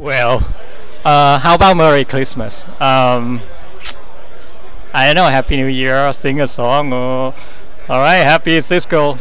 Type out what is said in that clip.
Well, uh, how about Merry Christmas? Um, I don't know, Happy New Year, sing a song, or alright, Happy Cisco.